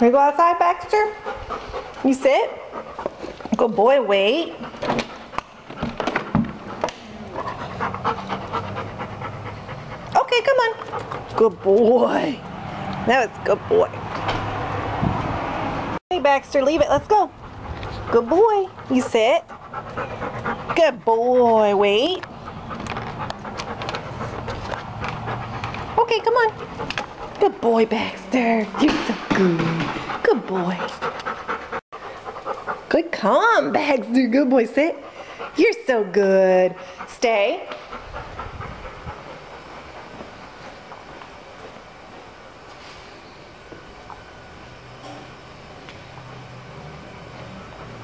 You go outside, Baxter? You sit? Good boy, wait. Okay, come on. Good boy. That was good boy. Hey, Baxter, leave it. Let's go. Good boy. You sit. Good boy. Wait. Okay, come on. Good boy, Baxter. You're so good. Good boy. Good come, Baxter. Good boy. Sit. You're so good. Stay.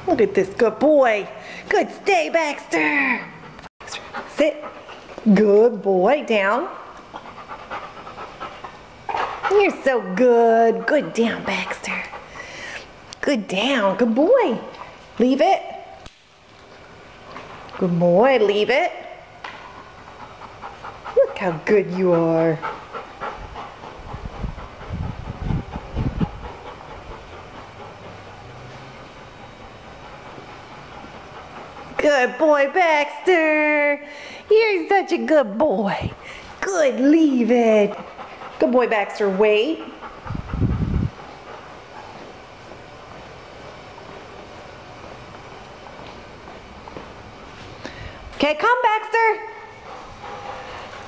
Look at this good boy. Good stay, Baxter. Sit. Good boy. Down. You're so good. Good down, Baxter. Good down. Good boy. Leave it. Good boy. Leave it. Look how good you are. Good boy, Baxter. You're such a good boy. Good, leave it. Good boy, Baxter. Wait. Okay, come, Baxter.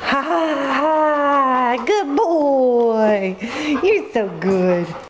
Ha ha ha. Good boy. You're so good.